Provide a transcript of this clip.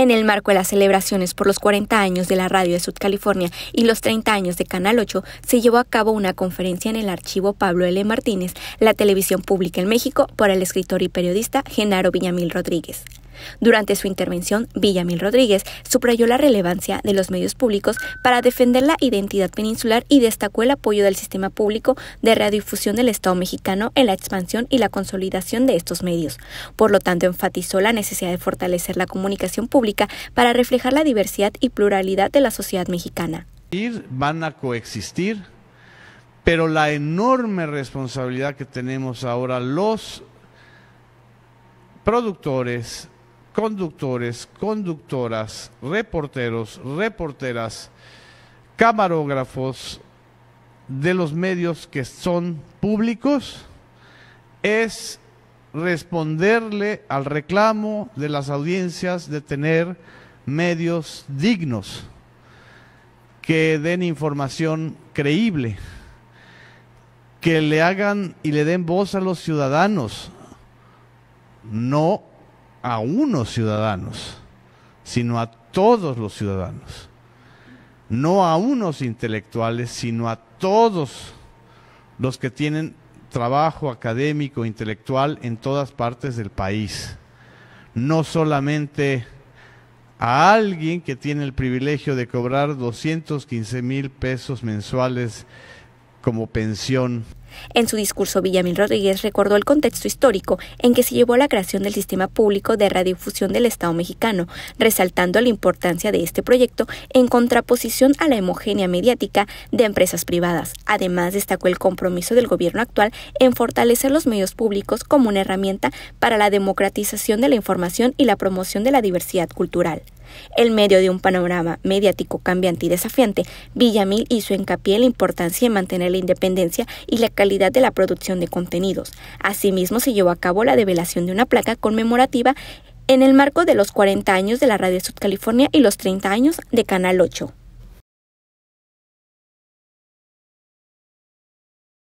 En el marco de las celebraciones por los 40 años de la radio de Sud California y los 30 años de Canal 8, se llevó a cabo una conferencia en el archivo Pablo L. Martínez, la televisión pública en México, por el escritor y periodista Genaro Villamil Rodríguez. Durante su intervención, Villamil Rodríguez subrayó la relevancia de los medios públicos para defender la identidad peninsular y destacó el apoyo del sistema público de radiodifusión del Estado mexicano en la expansión y la consolidación de estos medios. Por lo tanto, enfatizó la necesidad de fortalecer la comunicación pública para reflejar la diversidad y pluralidad de la sociedad mexicana. Van a coexistir, pero la enorme responsabilidad que tenemos ahora los productores, conductores, conductoras, reporteros, reporteras, camarógrafos de los medios que son públicos es responderle al reclamo de las audiencias de tener medios dignos que den información creíble, que le hagan y le den voz a los ciudadanos, no a unos ciudadanos, sino a todos los ciudadanos. No a unos intelectuales, sino a todos los que tienen trabajo académico, intelectual en todas partes del país. No solamente a alguien que tiene el privilegio de cobrar 215 mil pesos mensuales como pensión. En su discurso, Villamil Rodríguez recordó el contexto histórico en que se llevó a la creación del sistema público de radiodifusión del Estado mexicano, resaltando la importancia de este proyecto en contraposición a la homogénea mediática de empresas privadas. Además, destacó el compromiso del gobierno actual en fortalecer los medios públicos como una herramienta para la democratización de la información y la promoción de la diversidad cultural. En medio de un panorama mediático cambiante y desafiante, Villamil hizo hincapié en la importancia de mantener la independencia y la calidad de la producción de contenidos. Asimismo, se llevó a cabo la develación de una placa conmemorativa en el marco de los 40 años de la Radio Sud California y los 30 años de Canal 8.